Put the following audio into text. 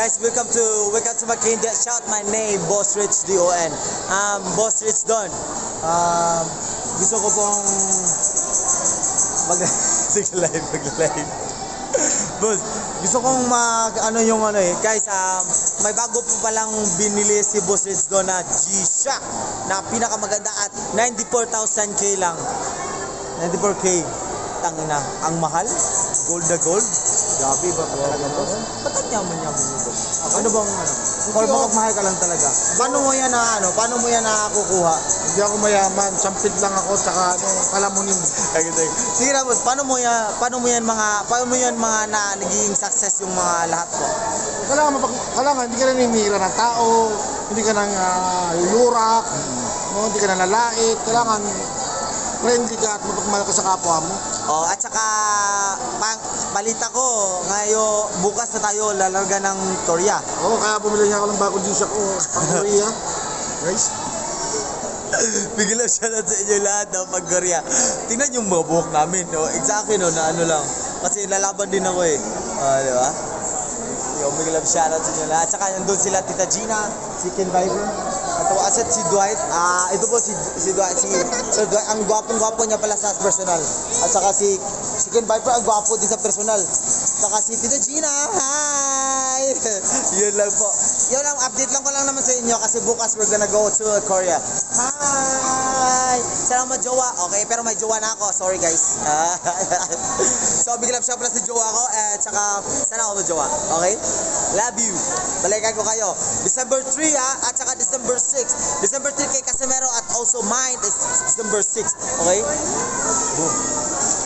Guys, welcome to welcome to my Candy. Shout my name, Boss Rich D-O-N. Um, Boss Rich Don. Um, gusto ko pong mag live, mag-live. Boss, gusto kong mag ano yung ano eh. Guys, um, may bago po palang binili si Boss Rich Don na G-Shock na pinakamaganda at 94,000k lang. 94k. Tangina, ang mahal. Gold na gold. Grabe ba talaga to? Ba't ang yaman-yaman nito? Ano bang ano? Or mahal ka lang talaga. Paano mo yan na ano? Paano mo yan nakukuha? Hindi ako mayaman, sampit lang ako, tsaka ano, kalamunin. Sige na boss, paano mo yan, paano mo yan mga, paano mo yan mga na naging success yung mga lahat mo? Kailangan, mapag, kailangan hindi ka naninira ng tao, hindi ka nang uh, lurak, no, hindi ka nalalait, kailangan friendly ka at mapagmahal ka sa kapwa mo. Oh, at saka pang, balita ko, ngayon bukas na tayo lalarga ng Torya. Oo, kaya bumili niya ako ng bago juice ako, pang Korea. Guys, Bigla siya na sa inyo lahat ng pag-Korea. Tingnan yung mga buhok namin, no? Exactly, no? Na ano lang. Kasi lalaban din ako eh. Ah, di ba? Yung bigla shoutout sa inyo lahat. Saka nandun sila Tita Gina, si Ken Viber. At at si Dwight. Ah, ito po si si Dwight, si Sir Dwight. Ang gwapong-gwapo niya pala sa personal. At saka si si Ken Viber ang gwapo din sa personal. Saka si Tita Gina. Hi! Yun lang po. Yun lang, update lang ko lang naman sa inyo kasi bukas we're gonna go to Korea. Hi! Salamat jowa. Okay, pero may jowa na ako. Sorry guys. so, big love shout pala sa jowa ko. Eh, tsaka, sana ako may jowa. Okay? Love you. Balikan ko kayo. December 3 ha, at saka December 6. December 3 kay Casimero at also mine is December 6. Okay? Boom.